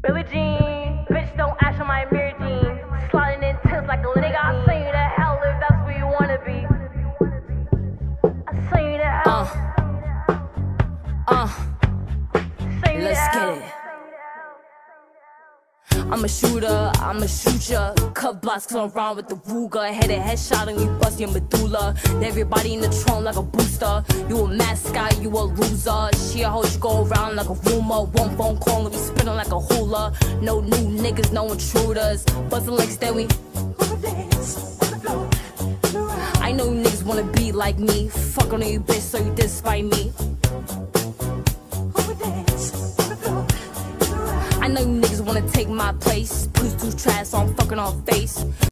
Billie Jean. Bitch, don't ash on my mirror jeans. Sliding in tips like a nigga. I'll send you to hell if that's where you wanna be. I'll send you to hell. Uh, you let's get it. I'm a shooter, I'm a shoot ya. Cut blocks I'm around with the Ruger. Head a headshot and you bust your medulla. Everybody in the trunk like a booster. You a mascot, you a loser. She a hoe, you go around like a rumor. One phone call and we spinning like a hula. No new niggas, no intruders. Bustin' like we. I know you niggas wanna be like me. Fuck on you, bitch, so you despite me. I know you niggas wanna take my place. Please do trash, so I'm fucking on face.